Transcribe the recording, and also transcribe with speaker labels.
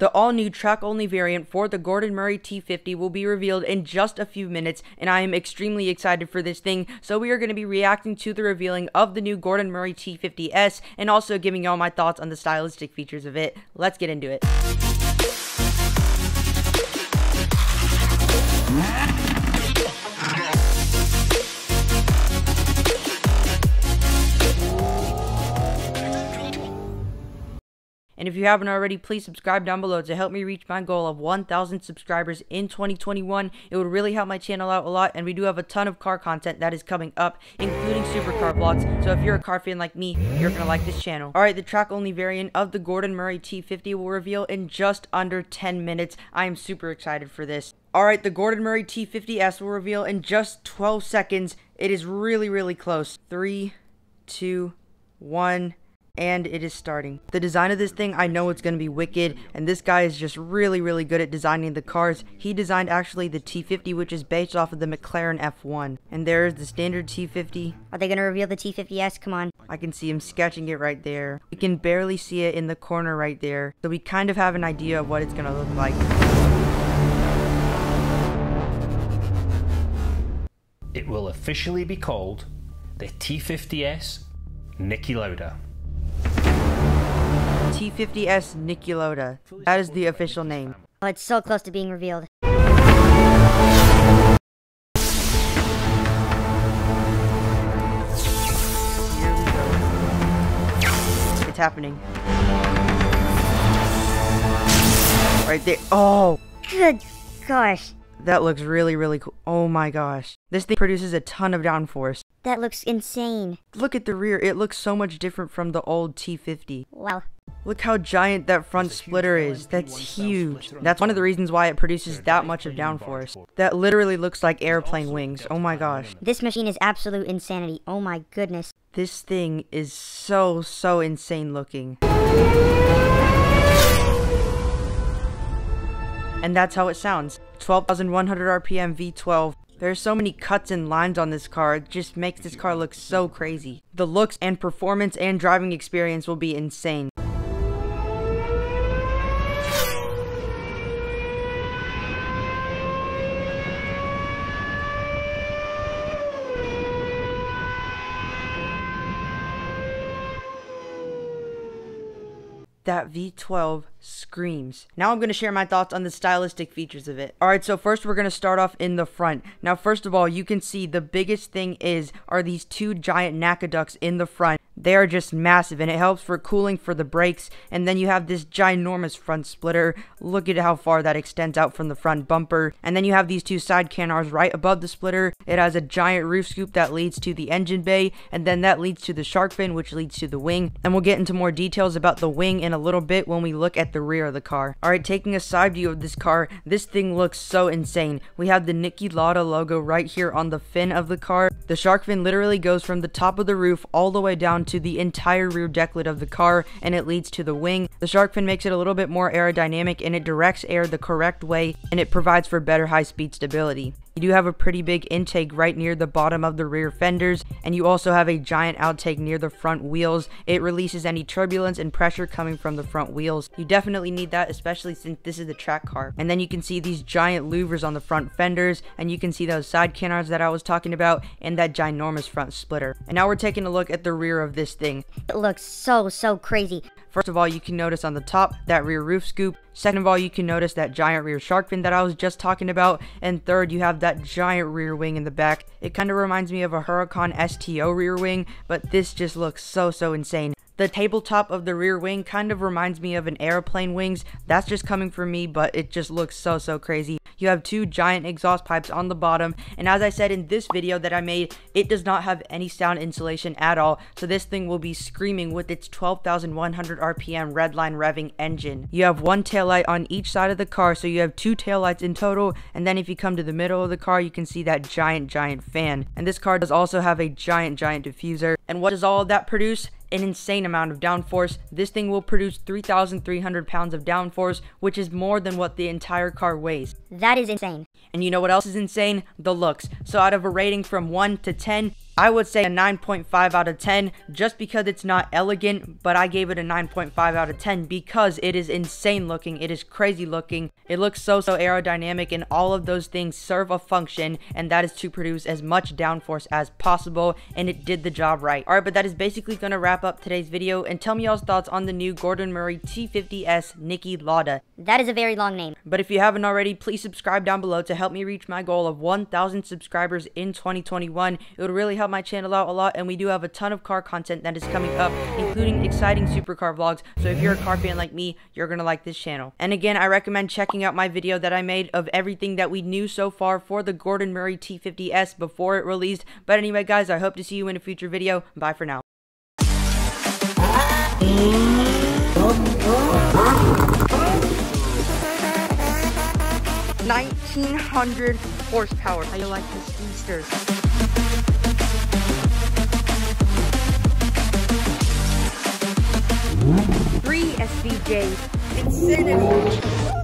Speaker 1: The all-new track-only variant for the Gordon Murray T50 will be revealed in just a few minutes, and I am extremely excited for this thing, so we are going to be reacting to the revealing of the new Gordon Murray T50S, and also giving y'all my thoughts on the stylistic features of it. Let's get into it. And if you haven't already, please subscribe down below to help me reach my goal of 1,000 subscribers in 2021. It would really help my channel out a lot, and we do have a ton of car content that is coming up, including supercar vlogs. So if you're a car fan like me, you're gonna like this channel. Alright, the track-only variant of the Gordon Murray T50 will reveal in just under 10 minutes. I am super excited for this. Alright, the Gordon Murray T50S will reveal in just 12 seconds. It is really, really close. Three, two, one and it is starting. The design of this thing, I know it's going to be wicked, and this guy is just really, really good at designing the cars. He designed actually the T50, which is based off of the McLaren F1. And there's the standard T50.
Speaker 2: Are they going to reveal the T50S? Come on.
Speaker 1: I can see him sketching it right there. We can barely see it in the corner right there, so we kind of have an idea of what it's going to look like.
Speaker 3: It will officially be called the T50S Niki Lauda.
Speaker 1: T50S Niki Lauda. That is the official name.
Speaker 2: Oh, it's so close to being revealed.
Speaker 1: It's happening. Right there. Oh!
Speaker 2: Good gosh.
Speaker 1: That looks really, really cool. Oh my gosh. This thing produces a ton of downforce.
Speaker 2: That looks insane.
Speaker 1: Look at the rear. It looks so much different from the old T50.
Speaker 2: Wow.
Speaker 1: Look how giant that front splitter is. That's huge. That's one of the reasons why it produces that much of downforce. That literally looks like airplane wings. Oh my gosh.
Speaker 2: This machine is absolute insanity. Oh my goodness.
Speaker 1: This thing is so, so insane looking. And that's how it sounds. 12,100 RPM V12. There are so many cuts and lines on this car, it just makes this car look so crazy. The looks and performance and driving experience will be insane. That V12 screams. Now I'm going to share my thoughts on the stylistic features of it. Alright, so first we're going to start off in the front. Now first of all, you can see the biggest thing is, are these two giant NACA ducts in the front. They are just massive and it helps for cooling for the brakes. And then you have this ginormous front splitter. Look at how far that extends out from the front bumper. And then you have these two side canards right above the splitter. It has a giant roof scoop that leads to the engine bay. And then that leads to the shark fin, which leads to the wing. And we'll get into more details about the wing in a little bit when we look at the rear of the car. Alright, taking a side view of this car, this thing looks so insane. We have the Niki Lauda logo right here on the fin of the car. The shark fin literally goes from the top of the roof all the way down to the entire rear decklid of the car and it leads to the wing. The shark fin makes it a little bit more aerodynamic and it directs air the correct way and it provides for better high speed stability. You do have a pretty big intake right near the bottom of the rear fenders, and you also have a giant outtake near the front wheels. It releases any turbulence and pressure coming from the front wheels. You definitely need that, especially since this is a track car. And then you can see these giant louvers on the front fenders, and you can see those side canards that I was talking about, and that ginormous front splitter. And now we're taking a look at the rear of this thing.
Speaker 2: It looks so, so crazy.
Speaker 1: First of all, you can notice on the top, that rear roof scoop. Second of all, you can notice that giant rear shark fin that I was just talking about. And third, you have that giant rear wing in the back. It kind of reminds me of a Huracan STO rear wing, but this just looks so, so insane. The tabletop of the rear wing kind of reminds me of an airplane wings. That's just coming from me, but it just looks so, so crazy. You have two giant exhaust pipes on the bottom, and as I said in this video that I made, it does not have any sound insulation at all, so this thing will be screaming with its 12,100 RPM redline revving engine. You have one tail light on each side of the car, so you have two tail lights in total, and then if you come to the middle of the car, you can see that giant, giant fan. And this car does also have a giant, giant diffuser. And what does all of that produce? an insane amount of downforce. This thing will produce 3,300 pounds of downforce, which is more than what the entire car weighs.
Speaker 2: That is insane.
Speaker 1: And you know what else is insane? The looks. So out of a rating from 1 to 10, I would say a 9.5 out of 10 just because it's not elegant, but I gave it a 9.5 out of 10 because it is insane looking, it is crazy looking, it looks so so aerodynamic and all of those things serve a function and that is to produce as much downforce as possible and it did the job right. Alright, but that is basically going to wrap up today's video and tell me y'all's thoughts on the new Gordon Murray T50S Niki Lauda.
Speaker 2: That is a very long name.
Speaker 1: But if you haven't already, please subscribe down below to help me reach my goal of 1,000 subscribers in 2021. It would really help my channel out a lot, and we do have a ton of car content that is coming up, including exciting supercar vlogs. So if you're a car fan like me, you're gonna like this channel. And again, I recommend checking out my video that I made of everything that we knew so far for the Gordon Murray T50S before it released. But anyway, guys, I hope to see you in a future video. Bye for now. 1900 horsepower. I like the speedster? Three SVJ. Insanity.